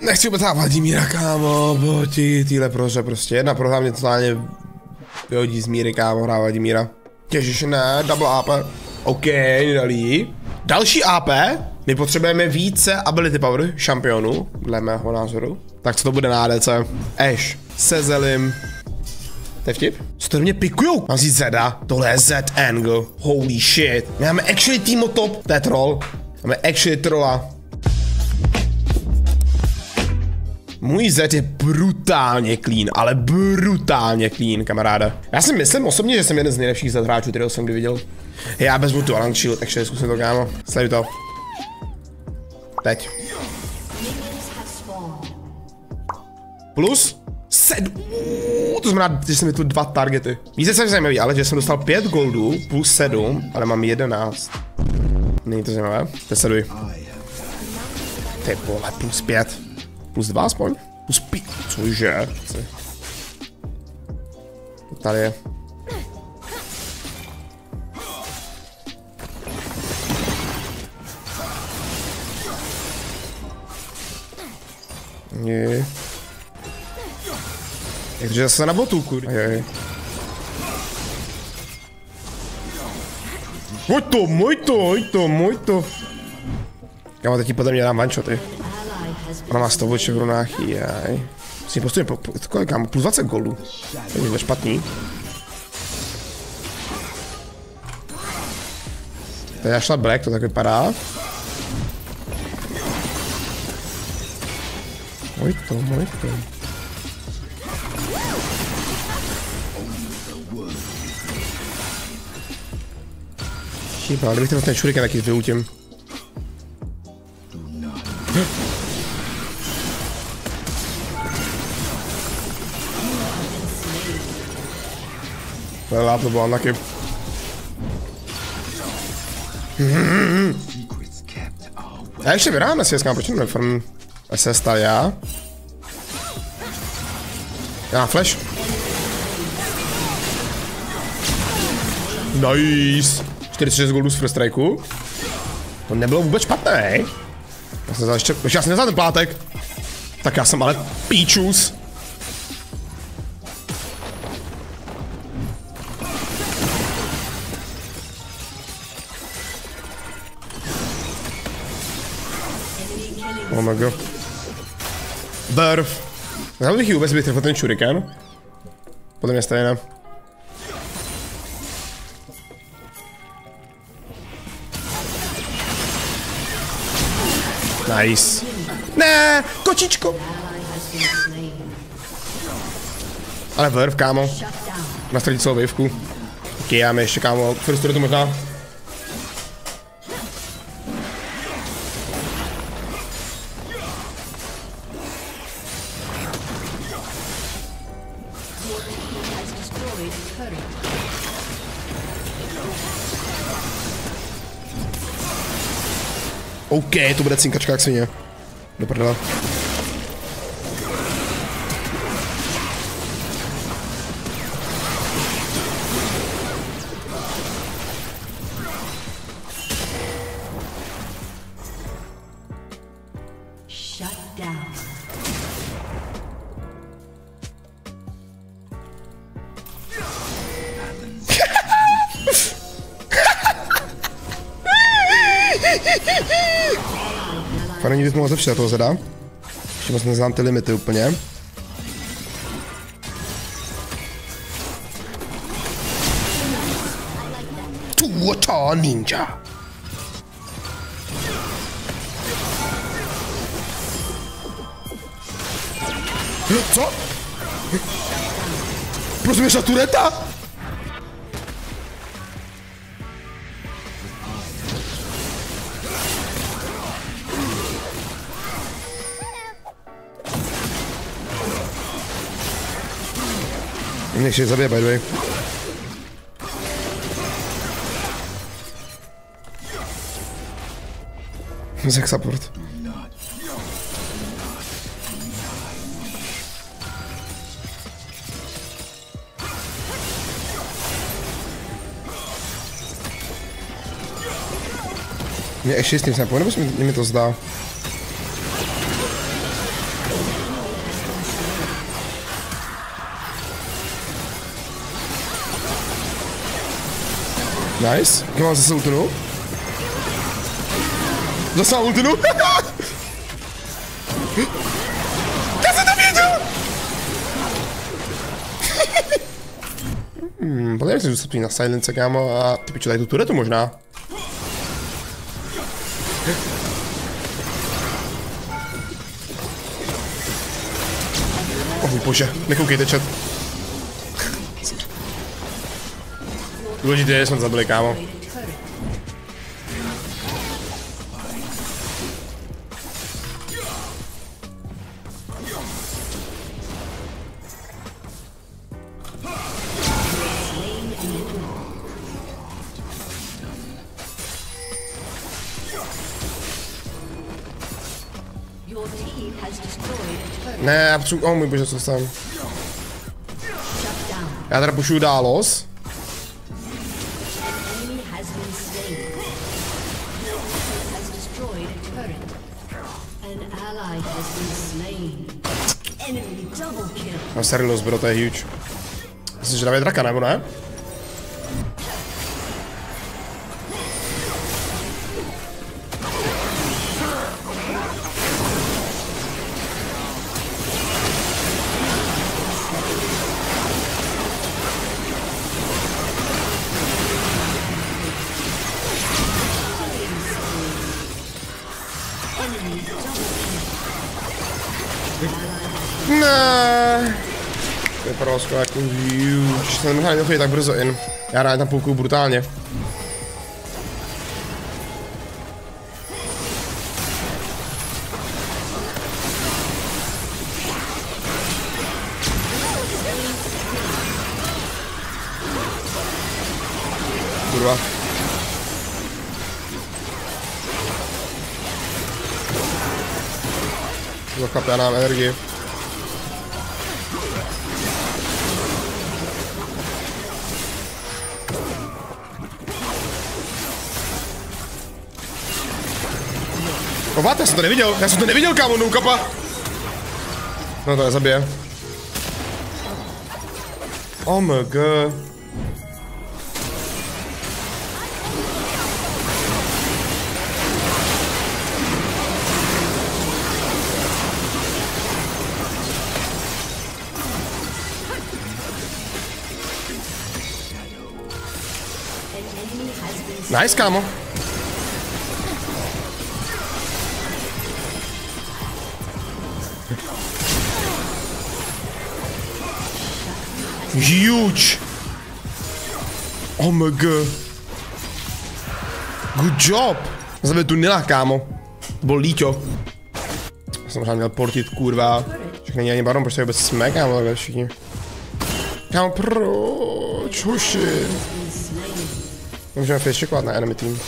Nechci vůbec Vladimíra, kámo, ti týhle proře prostě. Jedna prohra mě totálně vyhodí z míry, kámo, hrá Vladimíra. Těžiš ne, double AP. OK, dalí. Další AP, my potřebujeme více ability power šampionu, dle mého názoru. Tak co to bude na ADC? Ash, Sezelim. To je vtip? Co to mě pikujou? Mám říct Zeda? Tohle je Z angle. Holy shit. My máme actually team top. To je troll. Máme actually trolla. Můj Z je brutálně clean, ale brutálně clean, kamaráde. Já si myslím osobně, že jsem jeden z nejlepších Z hráčů, kterého jsem kdy viděl. Já vezmu tu Alan Shield, takže zkusím to, kámo. Sleduj to. Teď. Plus sedm. To znamená, že jsem mi tu dva targety. Víte, co je zajímavý, ale že jsem dostal pět goldů plus sedm, ale mám jedenáct. Není to zajímavé? Teď sleduj. Ty vole, plus pět. Plus dva aspoň? Plus pět. Cože? Tady je. Nie. Jak to, že zase na botu, kur... Ajaj. Můj to, můj to, můj to, můj to. Kámo, teď ti podle mě dám one Ona má 100 oček v runách, jaj. Si postupně, po, po, kolik kámo, plus 20 goldů. To je špatný. Tady já šla Black, to tak vypadá. Muito, muito. Chyba, kdybych ten šuriken taky vyutím. Well, to bylo unlucky. Já ještě vyráme si, proč nefarm SS tady já. Já flash. Nice. 46 goldů z first strikeu. To nebylo vůbec špatné, Já jsem ještě, já jsem ten plátek. Tak já jsem ale píčus. Oh my god. Burf. Já bych ji vůbec vytrfil ten shuriken. Podle mě stejné. Nice. Ne, kočičko. Ale vrv, kámo. Nastradí celou wavku. Ok, já mi ještě, kámo, first to možná. OK, to bude cinkačka jak svině. Do prdele. Fajn, není moc zepšit toho zeda. Ještě moc neznám ty limity úplně. Tuota ninja. Co? Prosím, ještě Nech je zabije, by the way. Zek support. Mě ještě s tím snapuje, nebo mi to zdá? Nice. Jak mám zase ultinu? Zase mám ultinu? Já jsem to věděl! hmm, podle jak se na silence, kámo, a ty pičo, tady tu turetu možná. Oh bože, nekoukejte chat. Důležité je, že jsme to zabili, kámo. Ne, já potřebuji, oh můj bože, co jsem. Já teda pošlu dálos. Has been slain. Your team has destroyed a turret. An ally has been slain. Enemy double kill. No Serilos, bro, to je huge. Jsi žravě draka, nebo ne? Prosko jako huge. Jsem neměl chodit tak brzo in. Já rád tam půlku brutálně. Kurva. Já nám energii. What, já jsem to neviděl, já jsem to neviděl, kámo, no kapa. No to nezabije. Oh my god. Nice, kámo. Huge. Oh my god. Good job. Zabil tu Nila, kámo. To byl líťo. Jsem možná měl portit, kurva. Však není ani baron, proč tady vůbec jsme, kámo, takhle všichni. Kámo, proč, hoši? Můžeme face checkovat na enemy team.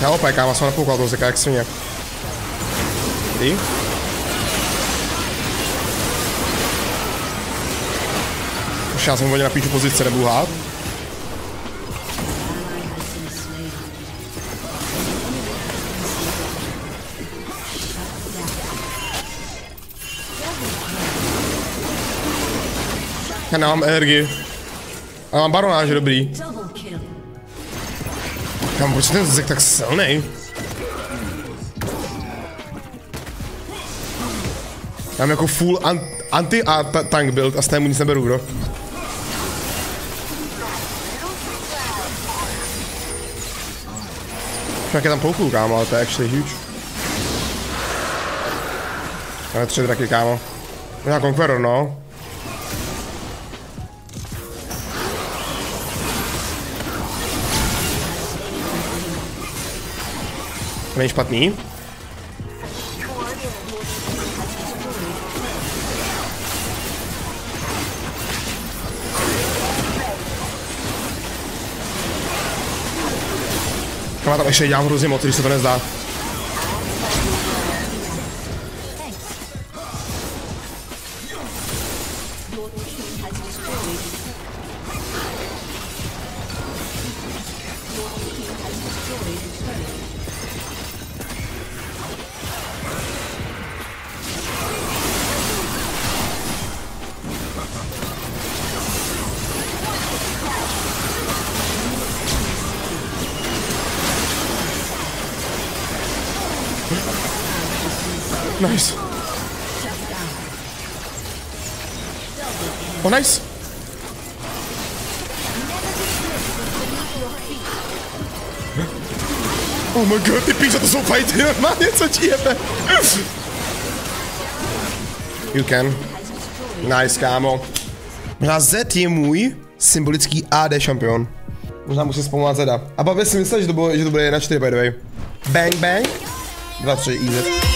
Já opět, kámo, jsem napoukal toho zeka jak svině. Ty? Už já jsem hodně na píču pozice, nebudu hát. Já nemám energii. A mám baronáž, dobrý. Kam, proč ten zek tak silný? Já mám jako full an anti a ta tank build a z té mu nic neberu, bro. Jak je tam půlku, kámo, ale to je actually huge. Máme tři draky, kámo. Možná Conqueror, no. Není špatný. Já tam ještě dělám hrozně moc, když se to nezdá. Your team Nice. Oh, nice. Oh my god, ty píše, to jsou fighty, normálně, co ti jebe? You can. Nice, kámo. Z je můj symbolický AD šampion. Možná musím vzpomínat Zeda. A bavě si myslel, že to, bylo, že to bude 1-4 by the way. Bang, bang. 2, 3, easy.